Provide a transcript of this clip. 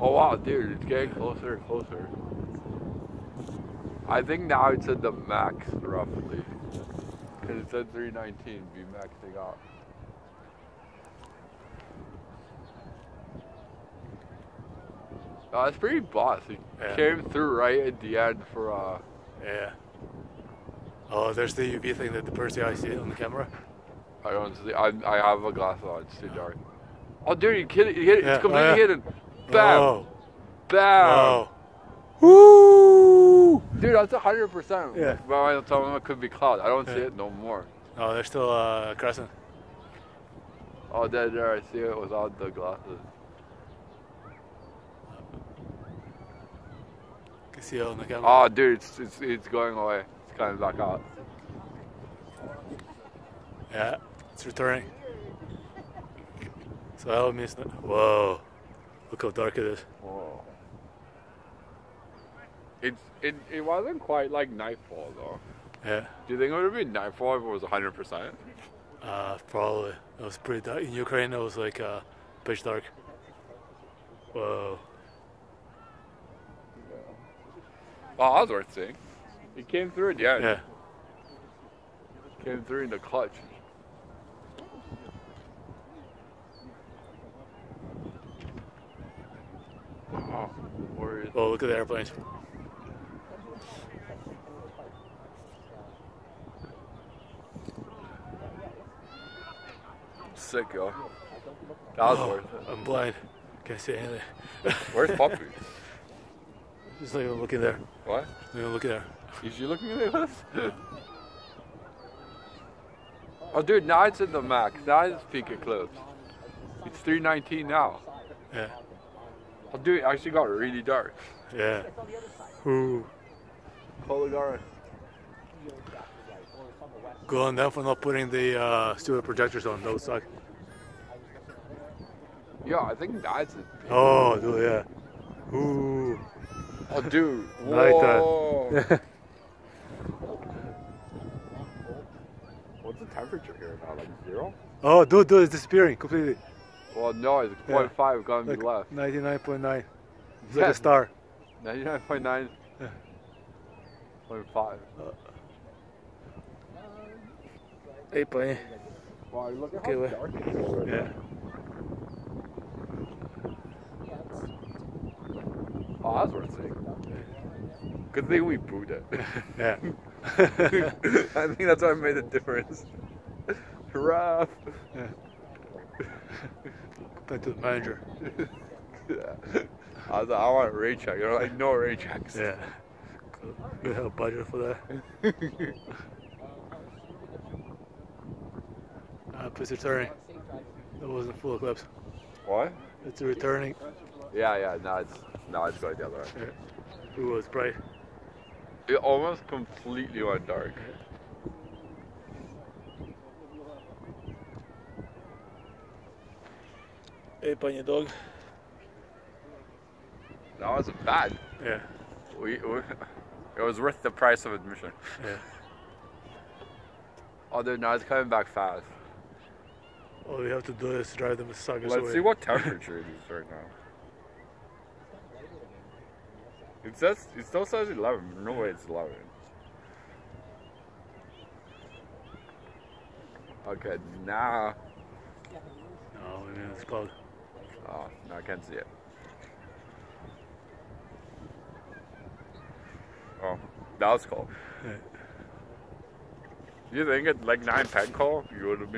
Oh wow, dude, it's getting closer and closer. I think now it's at the max, roughly. Because it said 319 be maxing out. Oh, that's pretty boss. It Yeah. came through right at the end for, uh, Yeah. Oh, there's the UV thing that the Percy I see on the camera. I don't see, I, I have a glass on, it's too dark. Oh dude, you it, you hit it, Yeah, it's completely oh, yeah. hidden. Bam! Whoa. Bam! Whoa. Woo! Dude, that's a hundred percent. Yeah. Well, I don't tell them it could be cloud. I don't see it no more. Oh, there's still uh, crescent. Oh, there, there, I see it without the glasses. You can see it on the camera. Oh, dude, it's it's, it's going away. It's coming back out. Yeah, it's returning. So that means that. Whoa. Look how dark it is. Whoa. It's it it wasn't quite like nightfall though. Yeah. Do you think it would have been nightfall if it was hundred percent? Uh, probably. It was pretty dark. In Ukraine, it was like uh, pitch dark. Whoa. Well, that was worth seeing. It came through at the end. Yeah. Came through in the clutch. Oh, Oh, look at the airplanes. sick, yo? That was Oh, worth it. I'm blind. Can't see anything. Where's Poppy? Just not even looking there. what? Not even looking there. Is she looking at us? oh, dude, now it's in the max. Now it's peak eclipse. It's 319 now. Yeah. Oh, dude, it actually got really dark. Yeah. Ooh. Polygar. Go on them for not putting the uh, stupid projectors on. Those suck. Yeah, I think that's it. Oh, dude, yeah. Ooh. Oh, dude. Nighttime. Whoa. What's the temperature here now? Like zero? oh, dude, dude, it's disappearing completely. Well, no, it's Yeah. 0.5 gonna be Like left. 99.9. It's like a star. 99.9. Yeah. 0.5. Hey, plane. Wow, look at Okay, how well, dark it is Yeah. Oh, that's worth seeing. Good thing we booed it. Yeah. I think that's why I made a difference. Rough. Back to the manager. yeah. I was like, I want a ray check. You're like, no ray checks. Yeah. We have a budget for that. Uh, it's returning. That wasn't full eclipse. What? It's returning. Yeah, yeah. Now it's now it's going the other way. It was bright. It almost completely went dark. Hey, panya dog. That wasn't bad. Yeah. We, we it was worth the price of admission. Yeah. Oh, dude, now it's coming back fast. All we have to do is drive the Mississaugas Let's away. see what temperature it is right now. It says it still says 11. No way it's 11. Okay, now No, I mean, it's called. Oh, now I can't see it. Oh, that was cool. You think at like nine pen call, you would have been